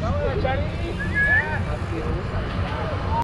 Come Charlie.